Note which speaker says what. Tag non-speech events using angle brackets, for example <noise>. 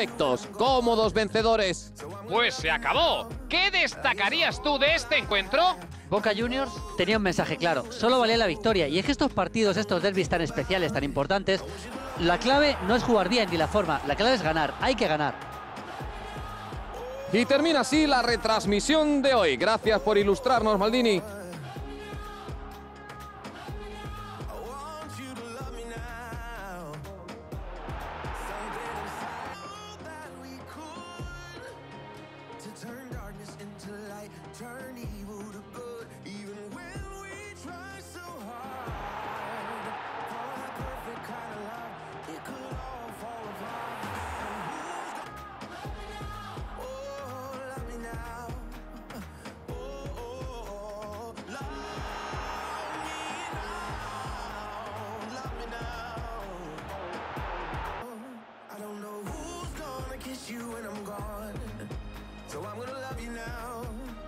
Speaker 1: Perfectos,
Speaker 2: Cómodos
Speaker 1: vencedores.
Speaker 2: Pues se acabó. ¿Qué destacarías tú de este encuentro?
Speaker 3: Boca Juniors tenía un mensaje claro, solo valía la victoria y es que estos partidos, estos derbis tan especiales, tan importantes, la clave no es jugar bien ni la forma, la clave es ganar, hay que ganar.
Speaker 1: Y termina así la retransmisión de hoy. Gracias por ilustrarnos, Maldini.
Speaker 4: to turn darkness into light, turn evil to good, even when we try so hard. For the perfect kind of love, it could all fall apart. love me now? Oh, love me now. Oh, <laughs> oh, love me now. Love me now. I don't know who's gonna kiss you when I'm gone. So I'm gonna love you now.